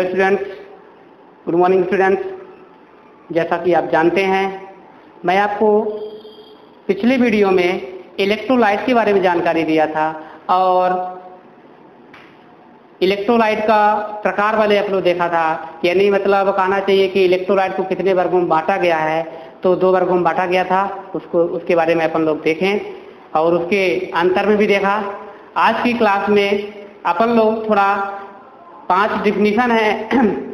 Hello students good morning students जैसा कि आप जानते हैं, मैं आपको पिछली वीडियो में इलेक्ट्रोलाइट के बारे में जानकारी दिया था और इलेक्ट्रोलाइट का प्रकार वाले आप लोग देखा था। यानी मतलब कहना चाहिए कि इलेक्ट्रोलाइट को कितने वर्गों में बांटा गया है। तो दो वर्गों में बांटा गया था, उसको, उसके बारे में अपन लोग देखें और उसके अंतर में भी देखा। आज की क्लास में अपन लोग थोड़ा पाँच डिफिनीशन है।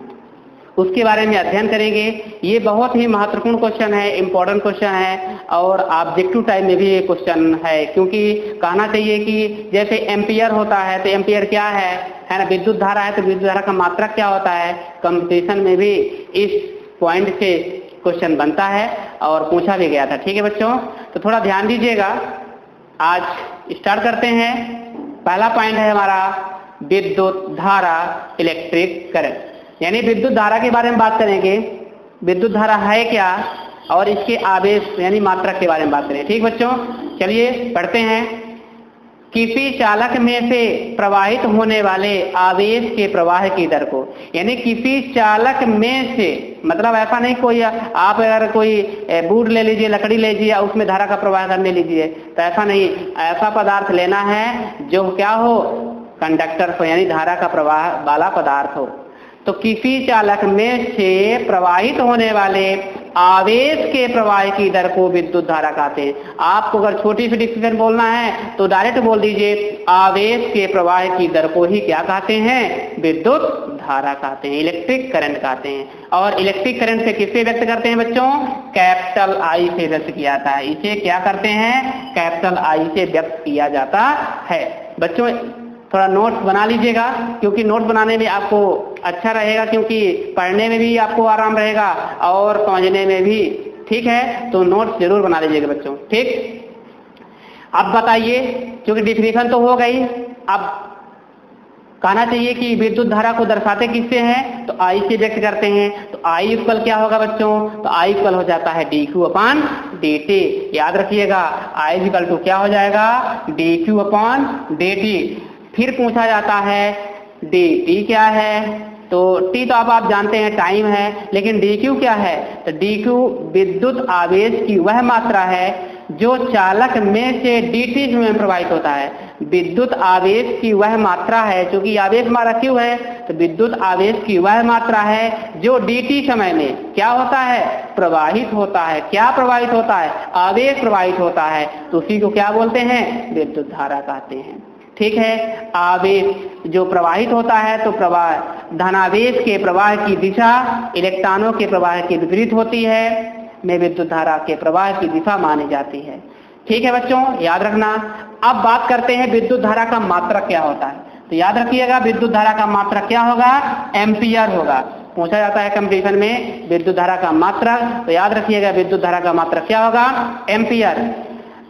उसके बारे में अध्ययन करेंगे। ये बहुत ही महत्वपूर्ण क्वेश्चन है इम्पोर्टेंट क्वेश्चन है और ऑब्जेक्टिव टाइप में भी ये क्वेश्चन है। क्योंकि कहना चाहिए कि जैसे एम्पियर होता है तो एम्पियर क्या है? है ना, विद्युत धारा है तो विद्युत धारा का मात्रा क्या होता है? कंपटीशन में भी इस पॉइंट से क्वेश्चन बनता है और पूछा भी गया था। ठीक है बच्चों? तो थोड़ा ध्यान दीजिएगा। आज स्टार्ट करते हैं। पहला पॉइंट है हमारा विद्युत धारा इलेक्ट्रिक करंट यानी विद्युत धारा के बारे में बात करेंगे। विद्युत धारा है क्या? और इसके आवेश, यानी मात्रा के बारे में बात करें। ठीक बच्चों? चलिए, पढ़ते हैं। किसी चालक में से प्रवाहित होने वाले आवेश के प्रवाह की दर को। यानी किसी चालक में से मतलब ऐसा नहीं कोई, आप अगर कोई बूट ले लीजिए, लकड़ी ले लीजिए उसमें धारा का प्रवाह करने लीजिए तो ऐसा नहीं। ऐसा पदार्थ लेना है जो क्या हो? कंडक्टर हो, यानी धारा का प्रवाह वाला पदार्थ हो। तो किसी चालक में से प्रवाहित होने वाले आवेश के प्रवाह की दर को विद्युत धारा कहते हैं। आपको अगर छोटी सी डिफिनेशन बोलना है तो डायरेक्ट बोल दीजिए, आवेश के प्रवाह की दर को ही क्या कहते हैं? विद्युत धारा कहते हैं इलेक्ट्रिक करंट कहते हैं। और इलेक्ट्रिक करंट से किससे व्यक्त करते हैं बच्चों? कैपिटल आई से व्यक्त किया जाता है। इसे क्या करते हैं? कैपिटल आई से व्यक्त किया जाता है। बच्चों थोड़ा नोट्स बना लीजिएगा, क्योंकि नोट बनाने में आपको अच्छा रहेगा, क्योंकि पढ़ने में भी आपको आराम रहेगा और समझने में भी ठीक है तो नोट्स ज़रूर बना लीजिएगा बच्चों, ठीक? अब बताइए, क्योंकि डिफिनेशन तो हो गई, अब कहना चाहिए कि विद्युत धारा को दर्शाते किससे हैं? तो आई से व्यक्त करते हैं तो आई इक्वल क्या होगा बच्चों? तो आई इक्वल हो जाता है D Q upon D T याद रखिएगा आई इक्वल टू क्या हो जाएगा? D Q upon D T फिर पूछा जाता है डी टी क्या है? तो टी तो अब आप जानते हैं टाइम है, लेकिन डी क्यू क्या है? तो डी क्यू विद्युत आवेश की वह मात्रा है जो चालक में से डी टी में प्रवाहित होता है। विद्युत आवेश की वह मात्रा है क्योंकि आवेश हमारा क्यों है तो विद्युत आवेश की वह मात्रा है जो डी समय में क्या होता है? प्रवाहित होता है। क्या प्रवाहित होता है? आवेश प्रवाहित होता है। तो उसी को क्या बोलते हैं? विद्युत धारा कहते हैं। ठीक है? आवेश जो प्रवाहित होता है तो प्रवाह, धनावेश के प्रवाह की दिशा इलेक्ट्रॉनों के प्रवाह के विपरीत होती है। में विद्युत धारा के प्रवाह की दिशा मानी जाती है। ठीक है बच्चों, याद रखना। अब बात करते हैं विद्युत धारा का मात्रा क्या होता है। तो याद रखिएगा, विद्युत धारा का मात्रा क्या होगा? एम्पियर होगा। पूछा जाता है कंपटीशन में विद्युत धारा का मात्रा। तो याद रखिएगा, विद्युत धारा का मात्रा क्या होगा? एम्पियर।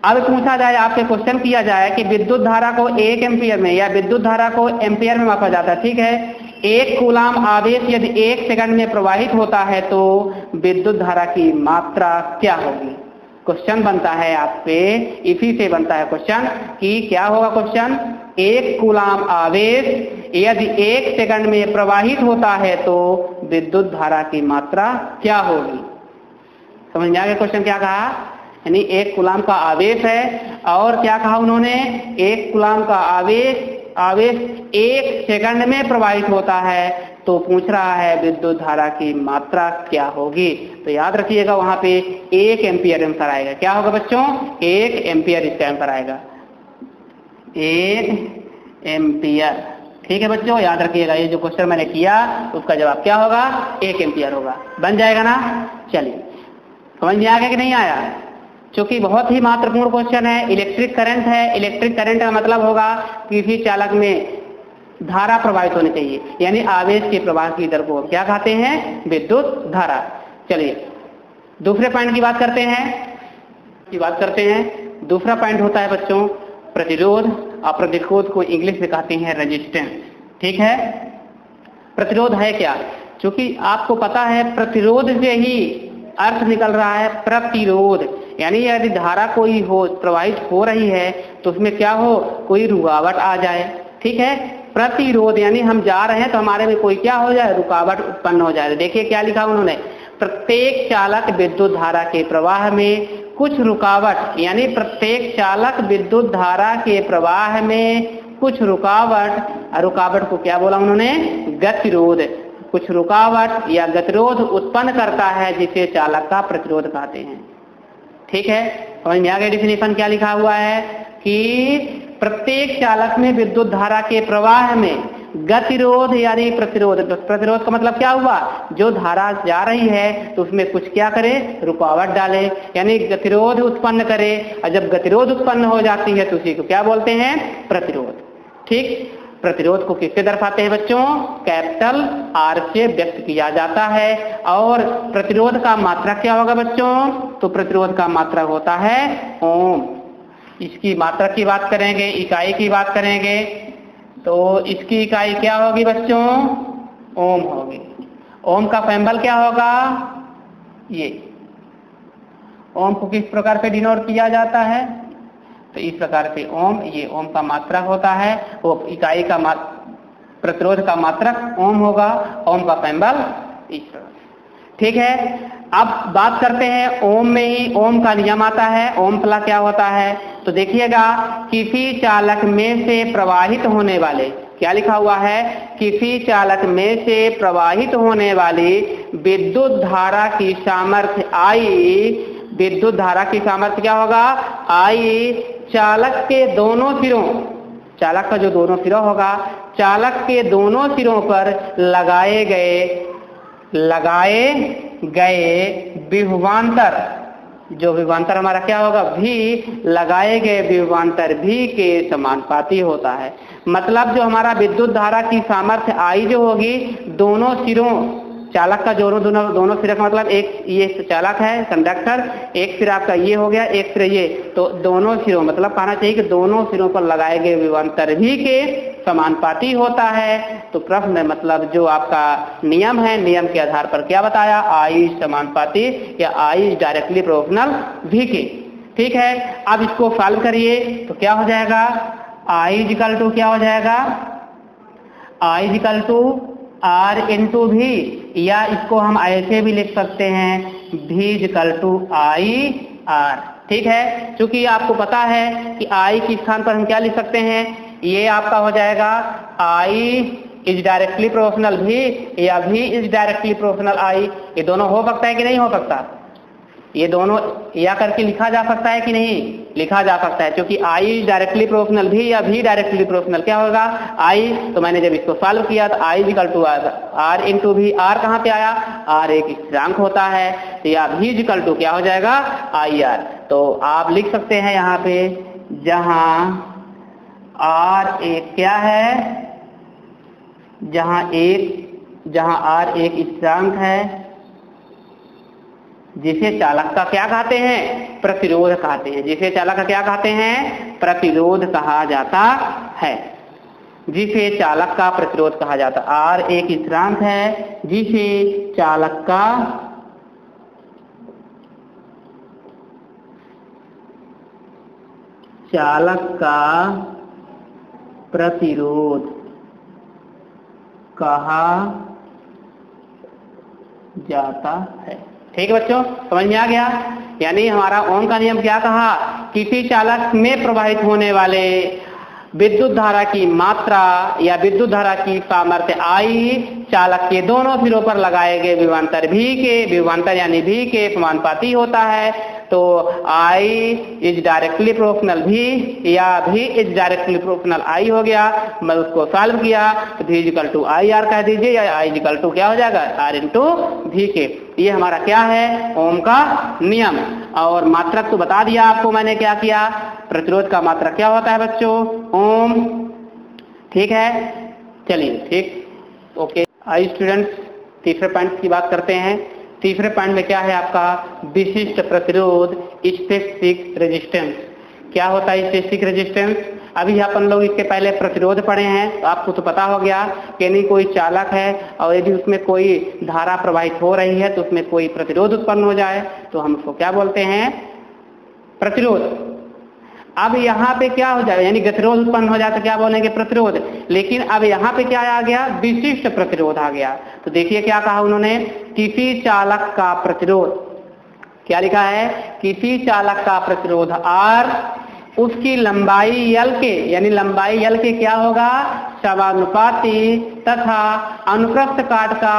अब पूछा जाए आपसे क्वेश्चन किया जाए कि विद्युत धारा को एक एम्पियर में या विद्युत धारा को एम्पियर में मापा जाता है, ठीक है? एक कुलाम आवेश यदि एक सेकंड में प्रवाहित होता है तो विद्युत धारा की मात्रा क्या होगी? क्वेश्चन बनता है आपसे इसी से बनता है क्वेश्चन कि क्या होगा क्वेश्चन एक कुलाम आवेश यदि एक सेकंड में प्रवाहित होता है तो विद्युत धारा की मात्रा क्या होगी? समझ में आ गया क्वेश्चन क्या कहा? यानी एक गुलाम का आवेश है। और क्या कहा उन्होंने? एक गुलाम का आवेश आवेश एक सेकंड में प्रवाहित होता है। तो पूछ रहा है, विद्युत धारा की मात्रा क्या होगी? तो याद रखिएगा, वहाँ पे एक एम्पियर आंसर आएगा। क्या होगा बच्चों? एक एम्पियर इसका आंसर आएगा। एक एम्पियर। ठीक है बच्चों, याद रखिएगा, ये जो क्वेश्चन मैंने किया, उसका जवाब क्या होगा? एक एम्पियर होगा। बन जाएगा ना? चलिए। समझ में आ गया कि नहीं आया? क्योंकि बहुत ही महत्वपूर्ण क्वेश्चन है इलेक्ट्रिक करंट है इलेक्ट्रिक करंट का मतलब होगा किसी चालक में धारा प्रवाहित होनी चाहिए, यानी आवेश के प्रवाह की दर को। क्या कहते हैं? विद्युत धारा। चलिए, दूसरे पॉइंट की बात करते हैं। की बात करते हैं। दूसरा पॉइंट होता है बच्चों, प्रतिरोध और प्रतिरोध को इंग्लिश में कहते हैं रेजिस्टेंस ठीक है? प्रतिरोध है क्या? क्योंकि आपको पता है, प्रतिरोध से ही अर्थ निकल रहा है, प्रतिरोध। यानी यदि धारा कोई हो, प्रवाहित हो रही है तो उसमें क्या हो? कोई रुकावट आ जाए। ठीक है? प्रतिरोध, यानी हम जा रहे हैं तो हमारे में कोई क्या हो जाए? रुकावट उत्पन्न हो जाए। देखिए क्या लिखा उन्होंने। प्रत्येक चालक विद्युत धारा के प्रवाह में कुछ रुकावट, यानी प्रत्येक चालक विद्युत धारा के प्रवाह में कुछ रुकावट रुकावट को क्या बोला उन्होंने? गतिरोध। कुछ रुकावट या गतिरोध उत्पन्न करता है, जिसे चालक का प्रतिरोध कहते हैं। ठीक है? समझ में आगे डिफिनेशन क्या लिखा हुआ है? कि प्रत्येक चालक में विद्युत धारा के प्रवाह में गतिरोध यानी प्रतिरोध। प्रतिरोध का मतलब क्या हुआ? जो धारा जा रही है तो उसमें कुछ क्या करे? रुकावट डाले। यानी गतिरोध उत्पन्न करे। और जब गतिरोध उत्पन्न हो जाती है तो उसी को क्या बोलते हैं? प्रतिरोध। ठीक? प्रतिरोध को किससे दर्शाते हैं बच्चों? कैपिटल आर से व्यक्त किया जाता है। और प्रतिरोध का मात्रा क्या होगा बच्चों? तो प्रतिरोध का मात्रा होता है ओम। इसकी मात्रा की बात करेंगे, इकाई की बात करेंगे तो इसकी इकाई क्या होगी बच्चों? ओम होगी। ओम का पैम्बल क्या होगा? ये। ओम को किस प्रकार से डिनोट किया जाता है? तो इस प्रकार से ओम, ये ओम का मात्रक होता है, वो इकाई का प्रतिरोध का मात्रक ओम होगा, ओम का पैम्बल प्रकार ठीक है, अब बात करते हैं ओम में ही ओम का नियम आता है, ओम फला क्या होता है? तो देखिएगा, किसी चालक में से प्रवाहित होने वाले, क्या लिखा हुआ है? किसी चालक में से प्रवाहित होने वाली विद्युत धारा की सामर्थ्य, आई, विद्युत धारा की सामर्थ्य क्या होगा? आई चालक के दोनों सिरों, चालक का जो दोनों सिरों होगा, चालक के दोनों सिरों पर लगाए गए लगाए गए विभवांतर जो विभवांतर हमारा क्या होगा, भी लगाए गए विभवांतर भी के समानुपाती होता है। मतलब जो हमारा विद्युत धारा की सामर्थ्य आई जो होगी, दोनों सिरों चालक का जोड़ो दोनों दोनों सिरे का मतलब एक ये चालक है कंडक्टर एक सिर आपका ये हो गया, एक सिर ये। तो दोनों सिरों मतलब कहना चाहिए कि दोनों सिरों पर लगाए गए विवांतर भी के समानुपाती होता है। तो प्रश्न में मतलब जो आपका नियम है, नियम के आधार पर क्या बताया? आई समानुपाती या आई डायरेक्टली प्रोपोर्शनल भी के। ठीक है, अब इसको सॉल्व करिए तो क्या हो जाएगा? आई इजिकल टू क्या हो जाएगा? I is equal to R into भी, या इसको हम ऐसे भी लिख सकते हैं भी इजकल टू आई आर। ठीक है? क्योंकि आपको पता है कि आई के स्थान पर हम क्या लिख सकते हैं, ये आपका हो जाएगा आई इज़ डायरेक्टली प्रोफेशनल भी या भी इज़ डायरेक्टली प्रोफेशनल आई। ये दोनों हो सकता है कि नहीं हो सकता? ये दोनों या करके लिखा जा सकता है कि नहीं? लिखा जा सकता है, क्योंकि आई डायरेक्टली प्रोफेशनल भी या भी डायरेक्टली प्रोफेशनल क्या होगा? आई तो मैंने जब इसको सॉल्व किया तो I is equal to R R into भी आर कहाँ पे आया? आर एक स्थिरांक होता है तो या भी इजिकल टू क्या हो जाएगा? आई आर तो आप लिख सकते हैं यहाँ पे, जहाँ आर एक क्या है? जहाँ एक, जहाँ आर एक स्थिरांक है जिसे चालक का क्या कहते हैं? प्रतिरोध कहते हैं। जिसे चालक का क्या कहते हैं? प्रतिरोध कहा जाता है। जिसे चालक का प्रतिरोध कहा जाता आर एक स्थिरांक है। जिसे चालक का चालक का प्रतिरोध कहा जाता है। ठीक है बच्चों, समझ में आ गया? यानी हमारा ओम का नियम क्या कहा? किसी चालक में प्रवाहित होने वाले विद्युत धारा की मात्रा या विद्युत धारा की सामर्थ्य आई चालक के दोनों सिरों पर लगाए गए विवांतर भी के विवांतर यानी भी के समानुपाती होता है। तो आई इज़ डायरेक्टली प्रोफेशनल भी या भी इज़ डायरेक्टली प्रोफेशनल आई हो गया। मैं उसको सॉल्व किया तो भी इजिकल टू आई आर कह दीजिए या आई इजिकल टू क्या हो जाएगा? आर इंटू भी के ये हमारा क्या है? ओम का नियम। और मात्रक तो बता दिया आपको मैंने क्या किया? प्रतिरोध का मात्रक क्या होता है बच्चों? ओम। ठीक है? चलिए, ठीक। ओके। आई स्टूडेंट्स तीसरे पॉइंट की बात करते हैं। तीसरे पॉइंट में क्या है आपका? विशिष्ट प्रतिरोध स्पेसिफिक रेजिस्टेंस क्या होता है स्पेसिफिक रेजिस्टेंस अभी अपन लोग इसके पहले प्रतिरोध पढ़े हैं तो आपको तो पता हो गया कि नहीं कोई चालक है और यदि उसमें कोई धारा प्रवाहित हो रही है तो उसमें कोई प्रतिरोध उत्पन्न हो जाए तो हम उसको क्या बोलते हैं? प्रतिरोध. अब यहाँ पे क्या हो जाएगा यानी गतिरोध उत्पन्न हो जाता क्या बोलेंगे प्रतिरोध। लेकिन अब यहाँ पे क्या आ गया, विशिष्ट प्रतिरोध आ गया। तो देखिए क्या कहा उन्होंने, किसी चालक का प्रतिरोध। क्या लिखा है? किसी चालक का प्रतिरोध आर, उसकी लंबाई यल के, यानी लंबाई यल के क्या होगा? समानुपाती तथा अनुप्रस्थ काट का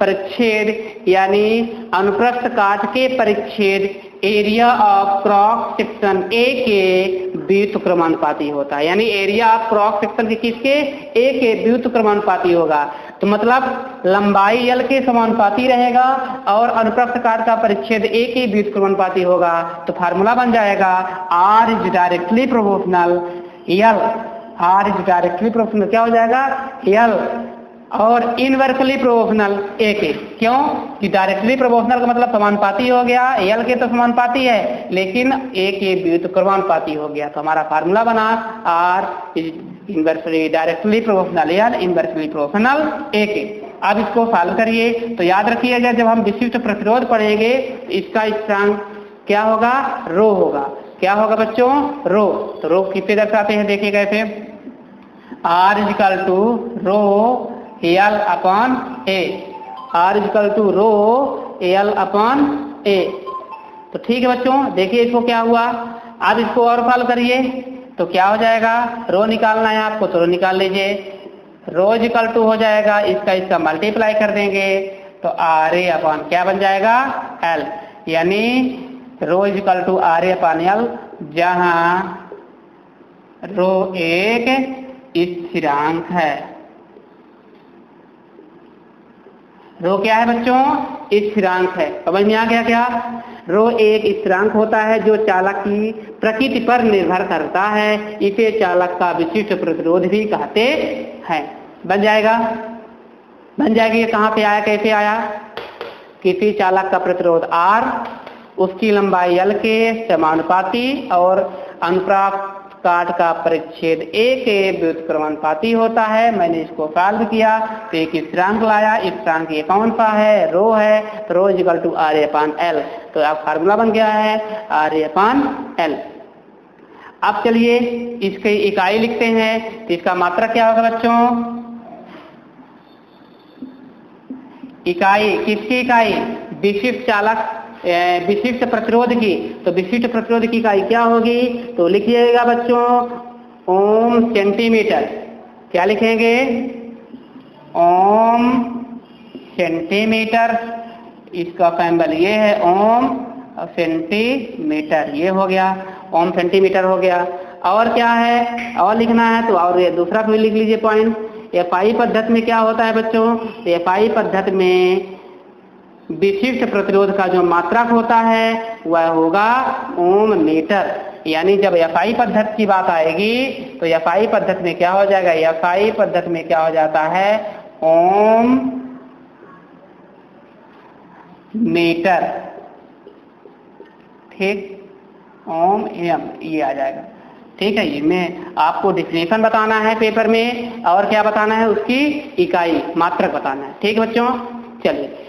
परिच्छेद, यानी अनुप्रस्थ काट के परिच्छेद area of cross section A के व्युत क्रमानुपाती होता है। यानी एरिया ऑफ़ क्रॉस सेक्शन के किसके ए के व्युत क्रमानुपाती होगा। तो मतलब लंबाई यल के समानुपाती रहेगा और अनुप्रस्थ काट का परिच्छेद ए के व्युत क्रमानुपाती होगा। तो फार्मूला बन जाएगा R is directly proportional L R is directly proportional क्या हो जाएगा? यल और इनवर्सली प्रोपोर्शनल ए के क्यों? कि डायरेक्टली प्रोपोर्शनल का मतलब समानुपाती हो गया एल के तो समानुपाती है, लेकिन ए के व्युत क्रमानुपाती हो गया। तो हमारा फार्मूला बना R inversely directly proportional L inversely proportional A के अब इसको सॉल्व करिए। तो याद रखिएगा, जब हम विशिष्ट प्रतिरोध पढ़ेंगे, इसका स्थिरांक क्या होगा? रो होगा। क्या होगा बच्चों? रो तो रो किससे दर्शाते हैं? देखिए कैसे R is equal to rho L upon A. R is equal to rho L upon A तो ठीक है बच्चों, देखिए इसको क्या हुआ। अब इसको और सॉल्व करिए तो क्या हो जाएगा? रो निकालना है आपको तो रो निकाल लीजिए। रो इजिकल टू हो जाएगा, इसका इसका मल्टीप्लाई कर देंगे। तो आर ए अपॉन क्या बन जाएगा? एल यानी rho is equal to R A upon L जहाँ रो एक स्थिरांक है। रो क्या है बच्चों? स्थिरांक है। समझ में आ गया क्या? रो एक स्थिरांक होता है जो चालक की प्रकृति पर निर्भर करता है। इसे चालक का विशिष्ट प्रतिरोध भी कहते हैं। बन जाएगा? बन जाएगा। ये कहाँ पे आया? कैसे आया? किसी चालक का प्रतिरोध आर, उसकी लंबाई एल के समानुपाती और अनुप्राप्त काट का परिच्छेद ए के व्युत्क्रमानुपाती होता है। मैंने इसको सॉल्व किया तो एक स्थिरांक लाया स्थिरांक ये कौन सा है? रो है। तो rho is equal to R upon L. तो अब फार्मूला बन गया है आर एपान एल। अब चलिए इसकी इकाई लिखते हैं। तो इसका मात्रा क्या होगा बच्चों? इकाई, किसकी इकाई? विशिष्ट चालक विशिष्ट प्रतिरोध की। तो विशिष्ट प्रतिरोध की इकाई क्या होगी? तो लिखिएगा बच्चों, ओम सेंटीमीटर क्या लिखेंगे? ओम सेंटीमीटर इसका पैम्बल ये है, ओम सेंटीमीटर ये हो गया, ओम सेंटीमीटर हो गया। और क्या है? और लिखना है तो और ये दूसरा भी लिख लीजिए पॉइंट एफ़ आई पद्धति में क्या होता है बच्चों? एफ़ आई पद्धति में विशिष्ट प्रतिरोध का जो मात्रक होता है, वह होगा ओम मीटर। यानी जब एफआई पद्धति की बात आएगी तो एफआई पद्धति में क्या हो जाएगा? एफआई पद्धति में क्या हो जाता है? Ohm metre. ठीक? ओम एम, ये आ जाएगा। ठीक है, ये मैं आपको डिफिनेशन बताना है पेपर में। और क्या बताना है उसकी? इकाई, मात्रक बताना है। ठीक बच्चों? चलिए।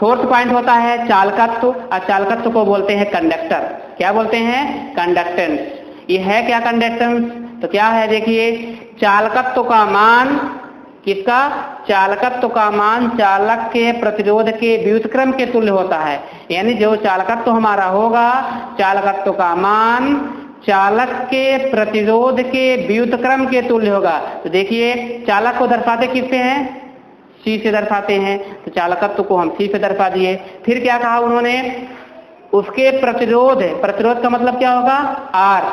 फोर्थ पॉइंट होता है चालकत्व, और चालकत्व को बोलते हैं कंडक्टर क्या बोलते हैं? कंडक्टेंस ये है क्या कंडक्टेंस तो क्या है देखिए, चालकत्व का मान किसका? चालकत्व का मान चालक के प्रतिरोध के व्युतक्रम के तुल्य होता है। यानी जो चालकत्व हमारा होगा, चालकत्व का मान चालक के प्रतिरोध के व्युतक्रम के तुल्य होगा। तो देखिए, चालक को दर्शाते किससे हैं? सी से दर्शाते हैं। तो चालकत्व को हम सी से दर्शा दिए। फिर क्या कहा उन्होंने? उसके प्रतिरोध प्रतिरोध का मतलब क्या होगा? आर।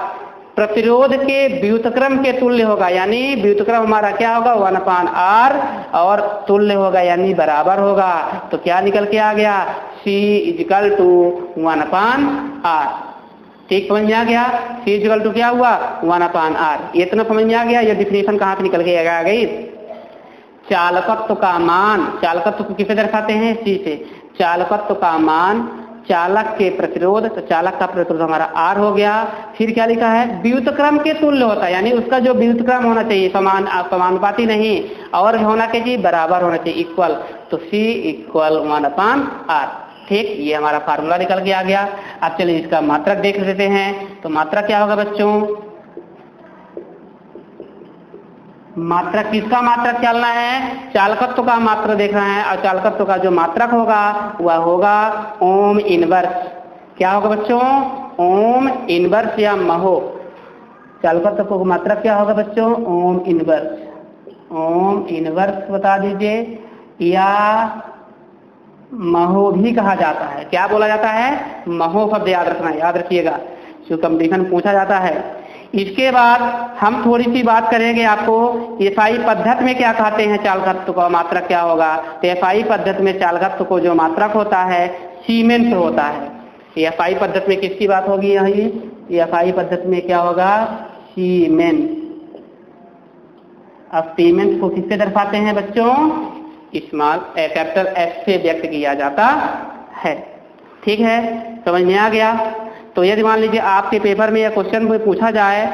प्रतिरोध के व्युतक्रम के तुल्य होगा, यानी व्युतक्रम हमारा क्या होगा? वन अपान आर और तुल्य होगा, यानी बराबर होगा। तो क्या निकल के आ गया? C is equal to one upon R ठीक समझ में आ गया? सी इजकल टू क्या हुआ? वन अपान आर इतना समझ में आ गया? ये डिफिनेशन कहाँ से निकल के आ गई? चालकत्व का मान, चालकत्व को किसे दर्शाते हैं? सी से। चालकत्व का मान, चालक के प्रतिरोध तो चालक का प्रतिरोध हमारा आर हो गया। फिर क्या लिखा है? व्युतक्रम के तुल्य होता है, यानी उसका जो व्युतक्रम होना चाहिए, समान, समानुपाती नहीं, और होना चाहिए? बराबर होना चाहिए इक्वल तो C equal one upon R ठीक, ये हमारा फार्मूला निकल के आ गया। अब चलिए इसका मात्रक देख लेते हैं। तो मात्रक क्या होगा बच्चों? मात्रक किसका मात्रक चलना है? चालकत्व का मात्र देख रहे हैं, और चालकत्व का जो मात्रक होगा, वह होगा ओम इनवर्स। क्या होगा बच्चों? ओम इनवर्स या महो। चालकत्व का मात्रक क्या होगा बच्चों? Ohm inverse. ओम इनवर्स बता दीजिए, या महो भी कहा जाता है। क्या बोला जाता है? महो शब्द याद रखना, याद रखिएगा। जो कंपटीशन पूछा जाता है इसके बाद हम थोड़ी सी बात करेंगे आपको, एफआई पद्धति में क्या कहते हैं चालकत्व का मात्रक क्या होगा? तो एफआई पद्धति में चालकत्व को जो मात्रक होता है, सीमेंट होता है। एफआई पद्धति में किसकी बात होगी यही? एफआई पद्धति में क्या होगा? सीमेंट। अब सीमेंट को किससे दर्शाते हैं बच्चों? स्मॉल कैपिटल एस से व्यक्त किया जाता है। ठीक है? समझ में आ गया? तो यदि मान लीजिए आपके पेपर में यह क्वेश्चन में पूछा जाए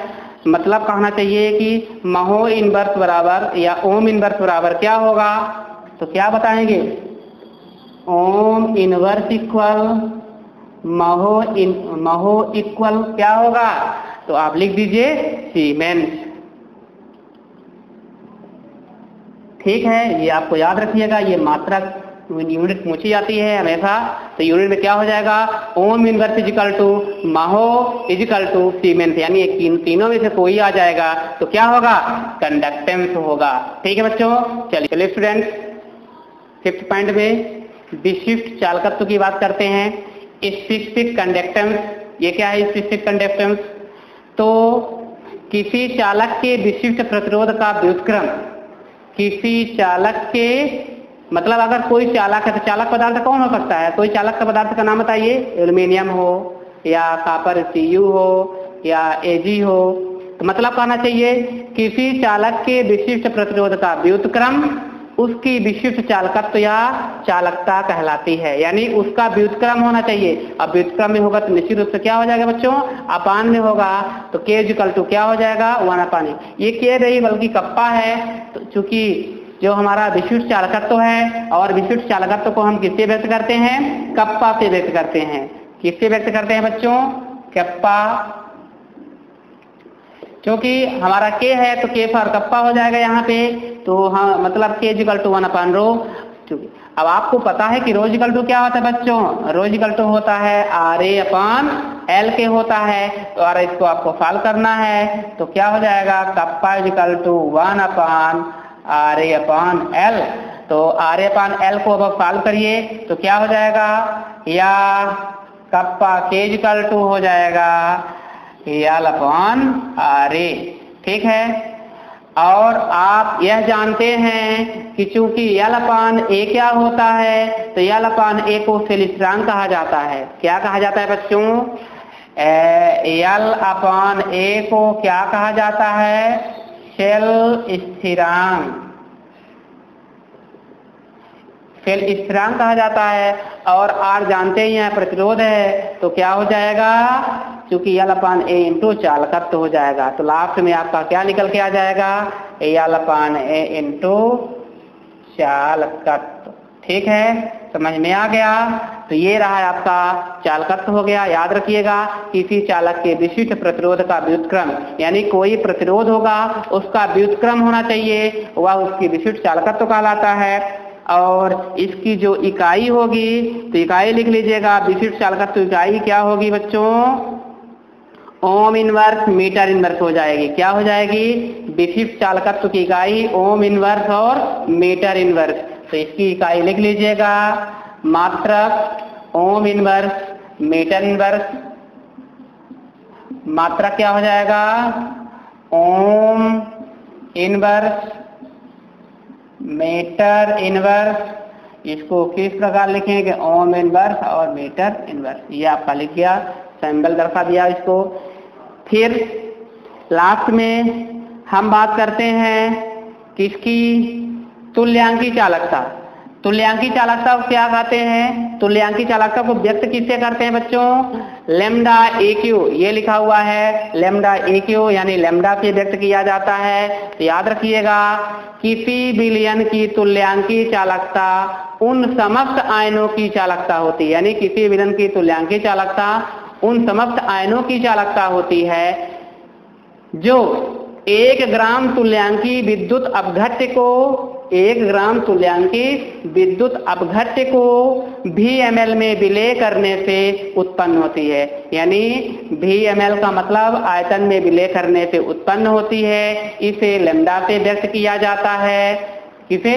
मतलब कहना चाहिए कि महो इनवर्स बराबर या ओम इनवर्स बराबर क्या होगा? तो क्या बताएँगे? Ohm inverse equal mho in mho equal क्या होगा? तो आप लिख दीजिए सीमेंट ठीक है, ये आपको याद रखिएगा, ये मात्रक यूनिट पूछी जाती है हमेशा। तो यूनिट में क्या हो जाएगा? Ohm inverse is equal to mho is equal to siemens यानी तीन, तीनों में से कोई आ जाएगा। तो क्या होगा? कंडक्टेंस होगा। ठीक है बच्चों? चलिए चलिए स्टूडेंट फिफ्थ पॉइंट में विशिष्ट चालकत्व की बात करते हैं। स्पेसिफिक कंडक्टेंस ये क्या है स्पेसिफिक कंडक्टेंस तो किसी चालक के विशिष्ट प्रतिरोध का व्युत्क्रम, किसी चालक के मतलब अगर कोई चालक है तो चालक पदार्थ कौन हो सकता है? कोई चालक का पदार्थ का नाम बताइए। एल्यूमिनियम हो, या कापर सीयू हो, या एजी हो। तो मतलब कहना चाहिए, किसी चालक के विशिष्ट प्रतिरोध का व्युतक्रम उसकी विशिष्ट चालकत्व या चालकता कहलाती है। यानी उसका व्युतक्रम होना चाहिए। अब व्युतक्रम में होगा तो निश्चित रूप से क्या हो जाएगा बच्चों? अपान में होगा। तो के जिकल टू क्या हो जाएगा? वन अपानी ये के नहीं, बल्कि कप्पा है। तो चूँकि जो हमारा विशिष्ट चालकत्व है और विशिष्ट चालकत्व को हम किससे व्यक्त करते हैं? कप्पा से व्यक्त करते हैं। किससे व्यक्त करते हैं बच्चों? कप्पा। क्योंकि हमारा के है तो के फॉर कप्पा हो जाएगा यहाँ पे। तो हाँ मतलब के जिकल टू वन अपान रो अब आपको पता है कि रोजिकल टू क्या होता है बच्चों? रोजिकल टू होता है आर ए अपान एल के होता है। तो और इसको आपको सॉल्व करना है। तो क्या हो जाएगा? Kappa is equal to one upon R A upon L. तो आर ए अपान एल को अब सॉल्व करिए तो क्या हो जाएगा? या कप्पा के इजिकल टू हो जाएगा। एल अपॉन आर ए ठीक है? और आप यह जानते हैं कि चूँकि यल अपान ए क्या होता है तो यल अपान ए को सेल स्थिरांक कहा जाता है। क्या कहा जाता है बच्चों? यल अपान ए को क्या कहा जाता है? सेल स्थिरांक सेल स्थिरांक कहा जाता है, और आर जानते ही हैं, प्रतिरोध है तो क्या हो जाएगा? क्योंकि यल अपान ए इंटू चालकत्व हो जाएगा तो लास्ट में आपका क्या निकल के आ जाएगा? यल अपान ए इंटू चालकत्व ठीक है? समझ में आ गया? तो ये रहा है आपका चालकत्व हो गया। याद रखिएगा, किसी चालक के विशिष्ट प्रतिरोध का व्युतक्रम, यानी कोई प्रतिरोध होगा, उसका व्युत्क्रम होना चाहिए। वह उसकी विशिष्ट चालकत्व कहलाता है। और इसकी जो इकाई होगी तो इकाई लिख लीजिएगा। विशिष्ट चालकत्व इकाई क्या होगी बच्चों? ओम इनवर्स, मीटर इनवर्स हो जाएगी। क्या हो जाएगी? विशिष्ट चालकत्व की इकाई ओम इनवर्स और मीटर इनवर्स। तो इसकी इकाई लिख लीजिएगा। मात्रक, ओम इनवर्स, मीटर इनवर्स। मात्रक क्या हो जाएगा? Ohm inverse, metre inverse. इसको किस प्रकार लिखेंगे? ओम इनवर्स और मीटर इनवर्स। ये आपका लिख गया सैम्बल दर्शा दिया इसको। फिर लास्ट में हम बात करते हैं, किसकी? तुल्यांकी चालकता। तुल्यांकी चालकता को क्या कहते हैं? तुल्यांकी चालकता को व्यक्त किससे करते हैं बच्चों? लेमडा ए क्यू ये लिखा हुआ है, लेमडा ए क्यू यानी लेमडा से व्यक्त किया जाता है। तो याद रखिएगा, किसी बिलियन की तुल्यांकी चालकता उन समस्त आयनों की चालकता होती है। यानी किसी बिलियन की तुल्यांकी चालकता उन समस्त आयनों की चालकता होती है, जो एक ग्राम तुल्यांकी विद्युत अपघट्य को, एक ग्राम तुल्यांकी विद्युत अपघट्य को भी एम में विलय करने से उत्पन्न होती है। यानी भी एम का मतलब आयतन में विलय करने से उत्पन्न होती है। इसे लेमडा से व्यक्त किया जाता है। किसे?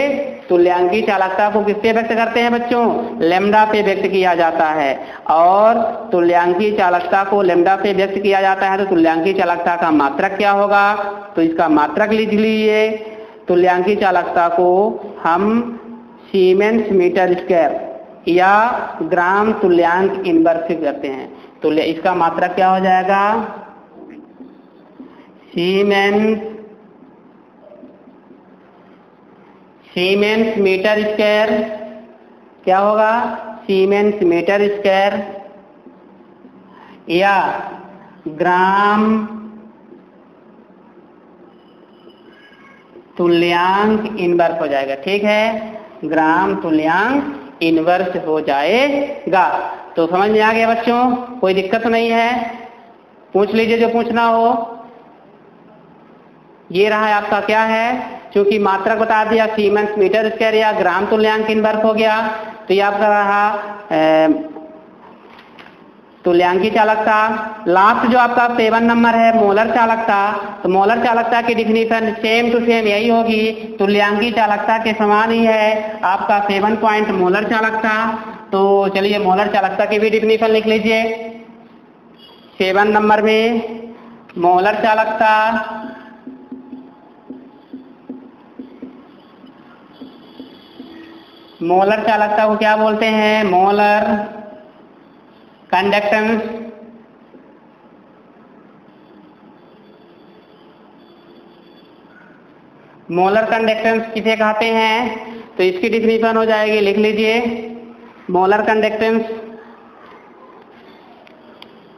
तुल्यांकी चालकता को किससे व्यक्त करते हैं बच्चों? लेमडा से व्यक्त किया जाता है। और तुल्यांकी चालकता को लेमडा से व्यक्त किया जाता है तो तुल्यांकी चालकता का मात्रक क्या होगा? तो इसका मात्रक लिख लीजिए। तुल्यांकी चालकता को हम सीमेंस मीटर स्क्वायर या ग्राम तुल्यांक इनवर्स करते हैं। तो इसका मात्रक क्या हो जाएगा? सीमेंस सीमेंस मीटर स्क्वायर क्या होगा? सीमेंस मीटर स्क्वायर या ग्राम तुल्यांक इनवर्स हो जाएगा। ठीक है? ग्राम तुल्यांक इनवर्स हो जाएगा। तो समझ में आ गया बच्चों? कोई दिक्कत तो नहीं है। पूछ लीजिए जो पूछना हो। ये रहा है आपका क्या है? क्योंकि मात्रक बता दिया सीमेंस मीटर स्क्वायर या ग्राम तुल्यांक इनवर्स हो गया तो ये आपका रहा तुल्यांकी चालकता। लास्ट जो आपका सेवन नंबर है मोलर चालकता तो मोलर चालकता की डिफिनीशन सेम टू सेम यही होगी। तुल्यांकी चालकता के समान ही है आपका सेवन पॉइंट मोलर चालकता। तो चलिए मोलर चालकता की भी डिफिनीशन लिख लीजिए। सेवन नंबर में मोलर चालकता मोलर चालकता को क्या बोलते हैं? मोलर कंडक्टेंस मोलर कंडक्टेंस किसे कहते हैं? तो इसकी डिफिनीशन हो जाएगी, लिख लीजिए। मोलर कंडक्टेंस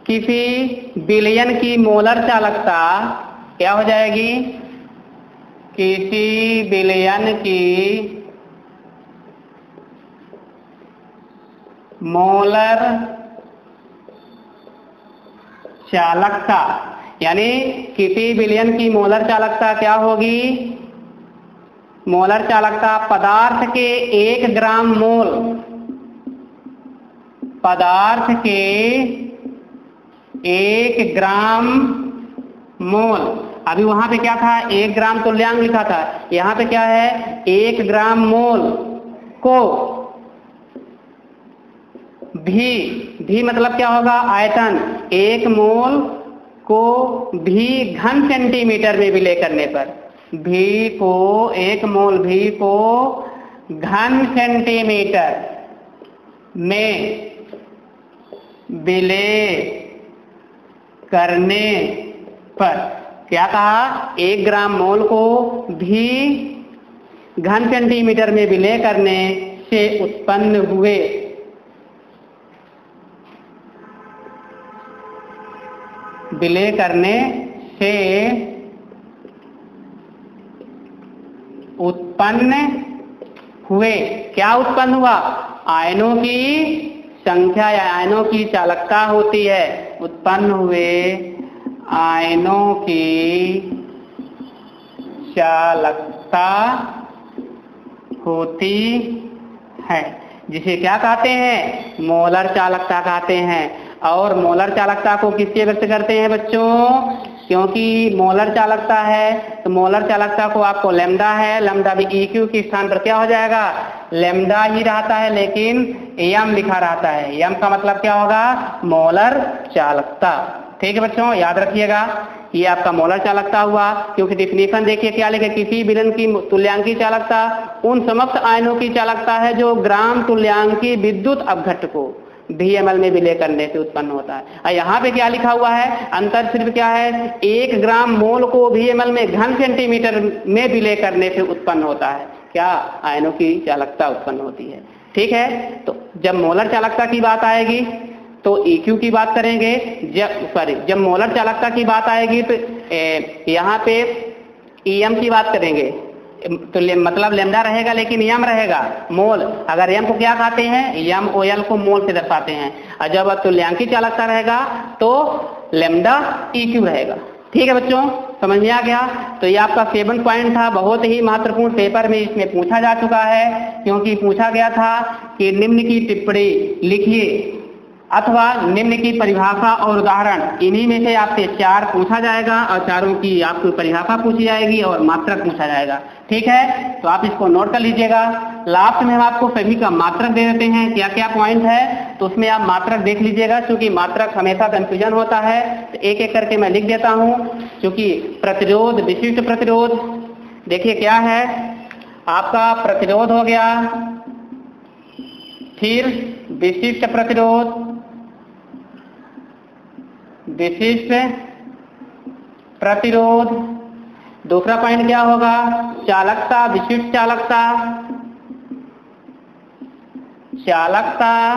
किसी बिलियन की मोलर चालकता क्या हो जाएगी? किसी बिलियन की मोलर चालकता, यानी किसी बिलियन की मोलर चालकता क्या होगी? मोलर चालकता पदार्थ के एक ग्राम मोल। पदार्थ के एक ग्राम मोल। अभी वहाँ पे क्या था? एक ग्राम तुल्यांक लिखा था। यहाँ पे क्या है? एक ग्राम मोल को भी भी मतलब क्या होगा? आयतन। एक मोल को भी घन सेंटीमीटर में विलय करने पर। भी को, एक मोल भी को घन सेंटीमीटर में विलय करने पर। क्या कहा? एक ग्राम मोल को भी घन सेंटीमीटर में विलय करने से उत्पन्न हुए विलय करने से उत्पन्न हुए। क्या उत्पन्न हुआ? आयनों की संख्या या आयनों की चालकता होती है। उत्पन्न हुए आयनों की चालकता होती है। जिसे क्या कहते हैं? मोलर चालकता कहते हैं। और मोलर चालकता को किससे व्यक्त करते हैं बच्चों? क्योंकि मोलर चालकता है तो मोलर चालकता को आपको लेमडा है, लेमडा भी ई क्यू के स्थान पर क्या हो जाएगा? लेमडा ही रहता है, लेकिन यम लिखा रहता है। यम का मतलब क्या होगा? मोलर चालकता। ठीक है बच्चों, याद रखिएगा, ये आपका मोलर चालकता हुआ, क्योंकि डिफिनेशन देखिए क्या लिखे, किसी विलन की तुल्यांकी चालकता, उन समस्त आयनों की चालकता है जो ग्राम तुल्यांकी विद्युत अवघट को VML में विलय करने से उत्पन्न होता है। और यहाँ पे क्या लिखा हुआ है? अंतर सिर्फ़ क्या है? एक ग्राम मोल को VML में घन सेंटीमीटर में विलय करने से उत्पन्न होता है। क्या? आयनों की चालकता उत्पन्न होती है। ठीक है? तो जब मोलर चालकता की बात आएगी तो EQ की बात करेंगे। जब सॉरी जब मोलर चालकता की बात आएगी तो यहाँ पे EM की बात करेंगे। तो ले, मतलब लेमडा रहेगा लेकिन यम रहेगा मोल। अगर यम को क्या खाते हैं? यम ओ एल को मोल से दर्शाते हैं। और जब तुल्यांकी चालकता रहेगा तो लेमडा ई क्यू रहेगा। ठीक है बच्चों? समझ में आ गया? तो ये आपका सेवन पॉइंट था। बहुत ही महत्वपूर्ण पेपर में इसमें पूछा जा चुका है क्योंकि पूछा गया था कि निम्न की टिप्पणी लिखिए। अथवा निम्न की परिभाषा और उदाहरण। इन्हीं में से आपसे चार पूछा जाएगा और चारों की आपको परिभाषा पूछी जाएगी और मात्रक पूछा जाएगा। ठीक है? तो आप इसको नोट कर लीजिएगा। लास्ट में हम आपको सभी का मात्रक दे देते हैं। क्या क्या पॉइंट है? तो उसमें आप मात्रक देख लीजिएगा, क्योंकि मात्रक हमेशा कंफ्यूजन होता है। तो एक एक करके मैं लिख देता हूँ, क्योंकि प्रतिरोध, विशिष्ट प्रतिरोध, देखिए क्या है? आपका प्रतिरोध हो गया। फिर विशिष्ट प्रतिरोध विशिष्ट प्रतिरोध। दूसरा पॉइंट क्या होगा? चालकता, विशिष्ट चालकता। चालकता,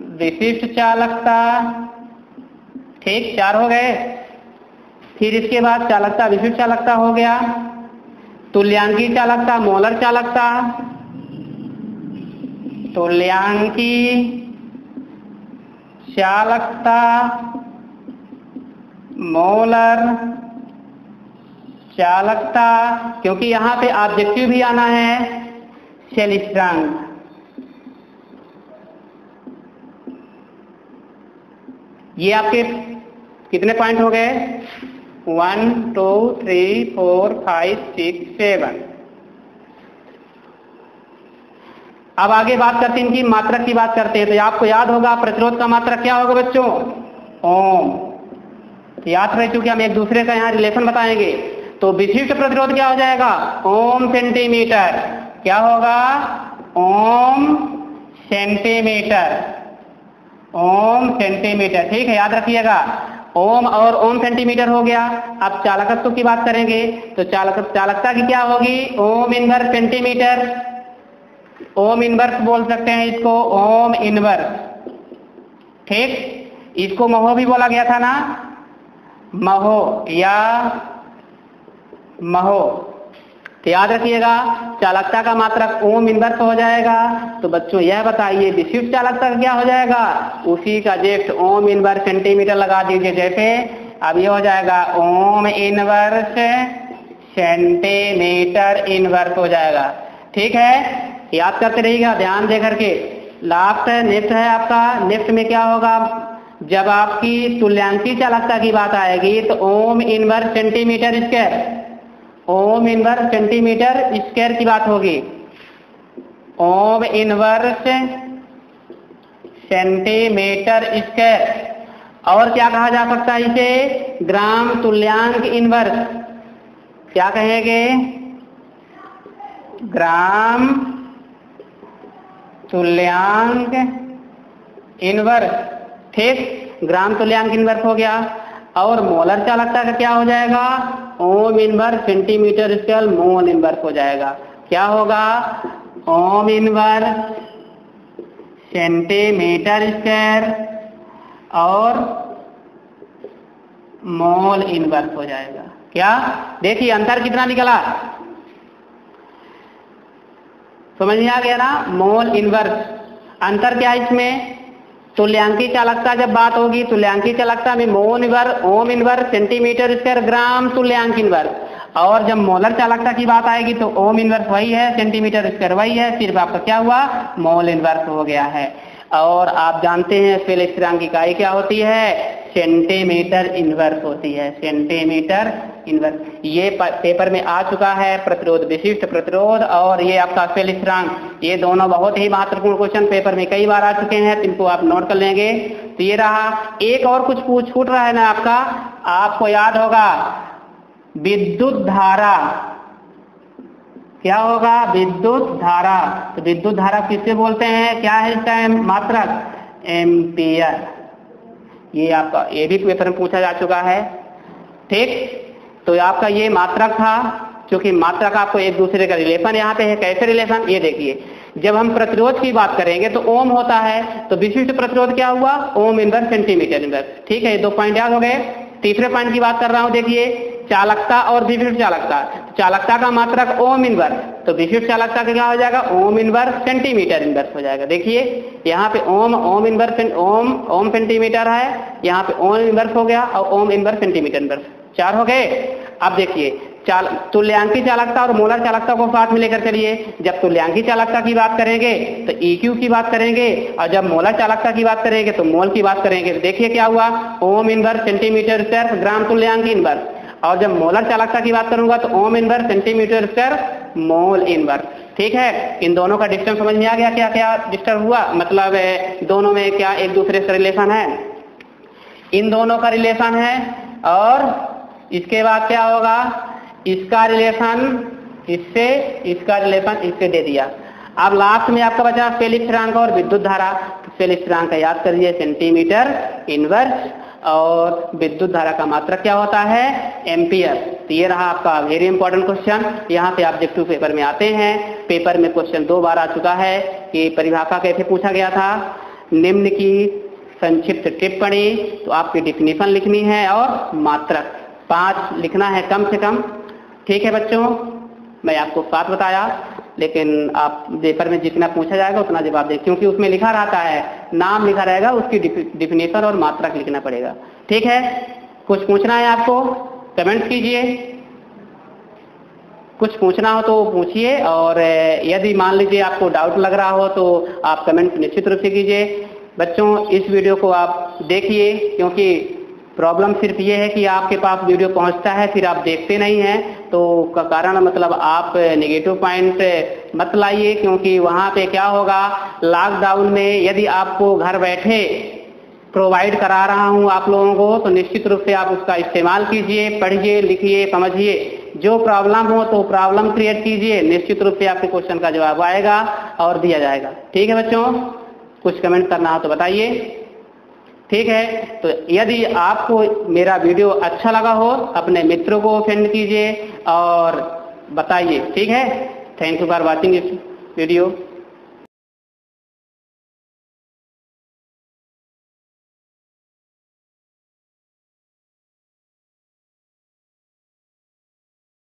विशिष्ट चालकता। ठीक, चार हो गए। फिर इसके बाद चालकता, विशिष्ट चालकता हो गया। तुल्यांकी चालकता, मोलर चालकता। तुल्यांकी चालकता मोलर, चालकता, क्योंकि यहाँ पे ऑब्जेक्टिव भी आना है सेल स्ट्रांग ये आपके कितने पॉइंट हो गए? One two three four five six seven अब आगे बात करते हैं इनकी मात्रक की बात करते हैं। तो आपको याद होगा, प्रतिरोध का मात्रक क्या होगा बच्चों? ओम। याद रहे चूँकि हम एक दूसरे का यहाँ रिलेशन बताएँगे। तो विशिष्ट प्रतिरोध क्या हो जाएगा? ओम सेंटीमीटर क्या होगा? ओम सेंटीमीटर ओम सेंटीमीटर ठीक है, याद रखिएगा। ओम और ओम सेंटीमीटर हो गया। अब चालकत्व की बात करेंगे। तो चालक, चालकता की क्या होगी? Ohm inverse centimetre ohm inverse बोल सकते हैं इसको, ओम इनवर्स। ठीक? इसको महो भी बोला गया था ना? महो, या महो। तो याद रखिएगा, चालकता का मात्रक ओम इनवर्स हो जाएगा। तो बच्चों, यह बताइए, विशिष्ट चालकता क्या हो जाएगा? उसी का जेस्ट ओम इनवर्स सेंटीमीटर लगा दीजिए जैसे। अब ये हो जाएगा, ओम इनवर्स सेंटीमीटर इनवर्स हो जाएगा। ठीक है? याद करते रहिएगा, ध्यान दे करके। लास्ट है नेक्स्ट है आपका। नेक्स्ट में क्या होगा? जब आपकी तुल्यांकी चालकता की बात आएगी तो ohm inverse centimetre square. Ohm inverse centimetre square की बात होगी। Ohm inverse centimetre square. और क्या कहा जा सकता है इसे? ग्राम तुल्यांक इनवर्स। क्या कहेंगे? ग्राम तुल्यांक इनवर्स ठीक, ग्राम तुल्यांक इनवर्स हो गया। और मोलर चालकता का क्या हो जाएगा? Ohm inverse centimetre scale mole inverse हो जाएगा। क्या होगा? ओम इनवर्स सेंटीमीटर स्क्वायर और मोल इनवर्स हो जाएगा। क्या? देखिए, अंतर कितना निकला? समझ में आ गया ना? मोल इनवर्स अंतर क्या है इसमें? तुल्यांकी चालकता जब बात होगी, तुल्यांकी चालकता में मोल इनवर ओम इनवर सेंटीमीटर स्क्वायर ग्राम तुल्यांक इनवर और जब मोलर चालकता की बात आएगी तो ओम इनवर्स वही है सेंटीमीटर स्क्वायर वही है सिर्फ़ आपका क्या हुआ? मोल इनवर्स हो गया है. और आप जानते हैं स्थिरांक इकाई क्या होती है? सेंटीमीटर इनवर्स होती है, सेंटीमीटर इनवर्स। ये पेपर में आ चुका है प्रतिरोध, विशिष्ट प्रतिरोध, और ये आपका फेल स्थिरांक ये दोनों बहुत ही महत्वपूर्ण क्वेश्चन पेपर में कई बार आ चुके हैं, इनको आप नोट कर लेंगे। तो ये रहा, एक और कुछ पूछ छूट रहा है ना आपका? आपको याद होगा, विद्युत धारा। क्या होगा? विद्युत धारा। तो विद्युत धारा किससे बोलते हैं? क्या है इसका मात्रक? एम्पियर। ये आपका, ये भी क्वेश्चन पूछा जा चुका है। ठीक? तो आपका ये मात्रक था क्योंकि मात्रक आपको एक दूसरे का रिलेशन यहाँ पे है। कैसे रिलेशन ये देखिए। जब हम प्रतिरोध की बात करेंगे तो ओम होता है तो विशिष्ट प्रतिरोध क्या हुआ? ओम इंदर सेंटीमीटर इंदर ठीक है दो पॉइंट याद हो गए। तीसरे पॉइंट की बात कर रहा हूँ, देखिए। चालकता और विशिष्ट चालकता। चालकता का मात्रक ओम इनवर्स तो विशिष्ट चालकता का क्या हो जाएगा? ओम इनवर्स सेंटीमीटर इनवर्स हो जाएगा। देखिए, यहाँ पे Om ohm inverse Om Om centimetre है। यहाँ पे ओम इनवर्स हो गया और ओम इनवर्स सेंटीमीटर इनवर्स चार हो गए? अब देखिए, चाल, तुल्यांकी चालकता और मोलर चालकता को साथ में लेकर चलिए। जब तुल्यांकी चालकता की बात करेंगे तो EQ की बात करेंगे और जब मोलर चालकता की बात करेंगे तो मोल की बात करेंगे। देखिए क्या हुआ? ओम इनवर्स सेंटीमीटर ग्राम तुल्यांकी इनवर्स और जब मोलर चालकता की बात करूँगा तो ohm inverse centimetre square mole inverse ठीक है? इन दोनों का डिस्टेंस समझ में आ गया? क्या क्या डिस्टर्ब हुआ? मतलब दोनों में क्या एक दूसरे से रिलेशन है? इन दोनों का रिलेशन है और इसके बाद क्या होगा? इसका रिलेशन इससे, इसका रिलेशन इससे दे दिया। अब लास्ट में आपका बचा फेलिक स्थिरांक और विद्युत धारा। फेलिक याद करिए सेंटीमीटर इनवर्स और विद्युत धारा का मात्रक क्या होता है? एम्पियर। तो ये रहा आपका वेरी इंपॉर्टेंट क्वेश्चन यहाँ पे ऑब्जेक्टिव पेपर में आते हैं। पेपर में क्वेश्चन दो बार आ चुका है कि परिभाषा कैसे पूछा गया था? निम्न की संक्षिप्त टिप्पणी तो आपकी डिफिनेशन लिखनी है और मात्रक पाँच लिखना है कम से कम। ठीक है बच्चों, मैं आपको सात बताया। लेकिन आप पेपर में जितना पूछा जाएगा, उतना जवाब दें। क्योंकि उसमें लिखा रहता है, नाम लिखा रहेगा, उसकी डिफिनेशन और मात्रक लिखना पड़ेगा। ठीक है? कुछ पूछना है आपको? कमेंट कीजिए। कुछ पूछना हो तो पूछिए, और यदि मान लीजिए आपको डाउट लग रहा हो तो आप कमेंट निश्चित रूप से कीजिए। बच्चों, इस वीडियो को आप देखिए, क्योंकि प्रॉब्लम सिर्फ़ ये है कि आपके पास वीडियो पहुँचता है, फिर आप देखते नहीं हैं। तो का कारण मतलब आप नेगेटिव पॉइंट मत लाइए, क्योंकि वहाँ पे क्या होगा लॉकडाउन में यदि आपको घर बैठे प्रोवाइड करा रहा हूँ आप लोगों को तो निश्चित रूप से आप उसका इस्तेमाल कीजिए, पढ़िए, लिखिए, समझिए। जो प्रॉब्लम हो तो प्रॉब्लम क्रिएट कीजिए, निश्चित रूप से आपके क्वेश्चन का जवाब आएगा और दिया जाएगा। ठीक है बच्चों? कुछ कमेंट करना हो तो बताइए। ठीक है? तो यदि आपको मेरा वीडियो अच्छा लगा हो, अपने मित्रों को सेंड कीजिए और बताइए, ठीक है? थैंक यू फॉर वॉचिंग इस वीडियो